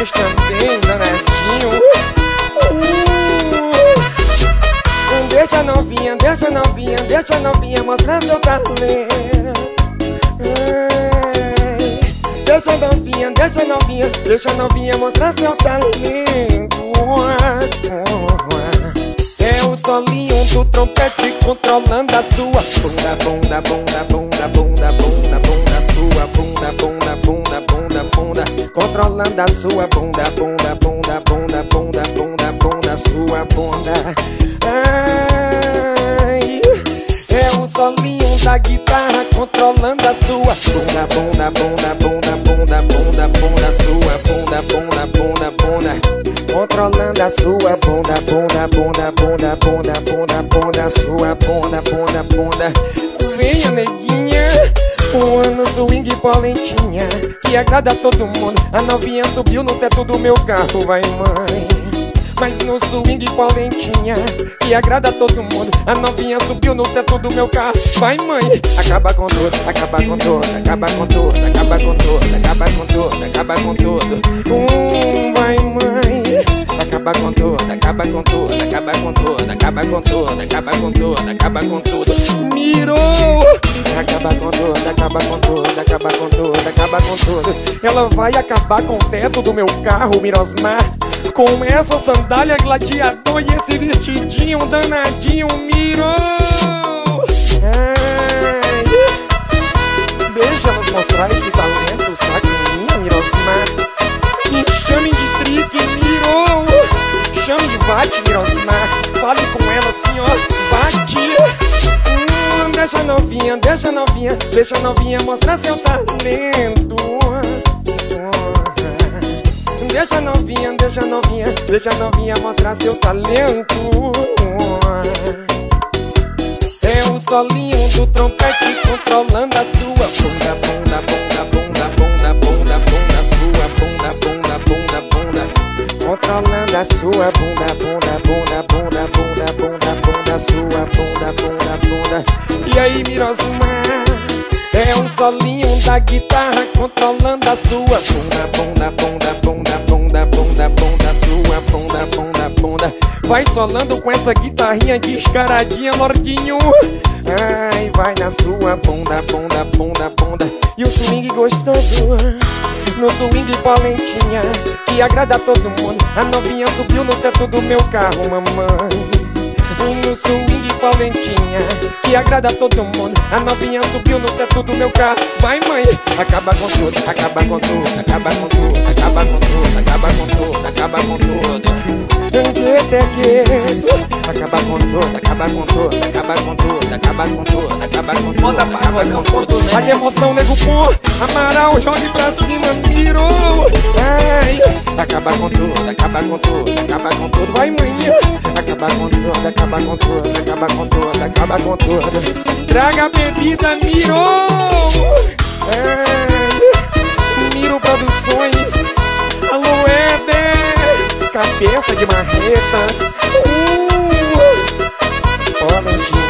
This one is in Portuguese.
Deus também. Uh, uh. Deixa novinha, deixa novinha, deixa novinha mostrar seu talento. Deixa novinha, deixa novinha, deixa novinha mostrar seu talento. É o solinho do trompete controlando a sua bunda, bunda, bunda, bunda, bunda, bunda, bunda, bunda sua bunda, bunda, bunda, bunda, bunda controlando a sua bunda, bunda, bunda, bunda, bunda, bunda, bunda, sua bunda. Ai, é o solinho da guitarra controlando a sua bunda, bunda, bunda, bunda, bunda, bunda, bunda, sua bunda, bunda, bunda, bunda. Controlando a sua bunda, bunda, bunda, bunda, bunda, bunda, bunda, sua bunda, bunda, bunda. Venha, neguinha, um ano swing polentinha, que agrada todo mundo. A novinha subiu no teto do meu carro, vai mãe. Mas no swing polentinha, que agrada todo mundo. A novinha subiu no teto do meu carro, vai mãe. Acaba com tudo, acaba com tudo, acaba com tudo, acaba com tudo, acaba com tudo, acaba com tudo. Um, vai mãe. Acaba com tudo, acaba com tudo, acaba com tudo, acaba com tudo, acaba com tudo, acaba com tudo. Mirou! Acaba com tudo, acaba com tudo, acaba com tudo, acaba com tudo. Ela vai acabar com o teto do meu carro, Mirosmar. Com essa sandália gladiador e esse vestidinho danadinho, mirou! Ai. Deixa elas mostrar esse talento, novinha, deixa novinha, deixa novinha mostrar seu talento. Deixa novinha, deixa novinha, deixa novinha mostrar seu talento. É o solinho do trompete controlando a sua bunda, bunda, bunda, bunda, bunda, bunda, bunda, sua bunda, bunda, bunda, bunda. Controlando a sua bunda, bunda, bunda, bunda, bunda, bunda, bunda, sua bunda, bunda, bunda. E aí, Mirosmar? É um solinho da guitarra controlando a sua bunda, bunda, bunda, bunda, bunda, bunda, bunda, sua bunda, bunda, bunda. Vai solando com essa guitarrinha descaradinha, Lordinho. Ai, vai na sua bunda, bunda, bunda, bunda. E o swing gostoso, no swing polentinha, que agrada a todo mundo. A novinha subiu no teto do meu carro, mamãe no swing Que agrada todo mundo A novinha subiu no teto do meu carro Vai mãe, acaba com tudo Acaba com tudo, acaba com tudo Acaba com tudo, acaba com tudo Acaba com tudo Acaba com tudo, acaba com tudo Acaba com tudo, acaba com tudo Acaba com tudo, acaba com tudo Vai emoção, nego pô Amaral, jogue pra cima, mirou acabar com tudo, acabar com tudo, acabar com tudo, vai moinho, acabar com tudo, acabar com tudo, acabar com tudo, acabar com tudo. Traga a bebida, Miro! É, Miro Produções, Alô Éder, cabeça de marreta, uh, ó,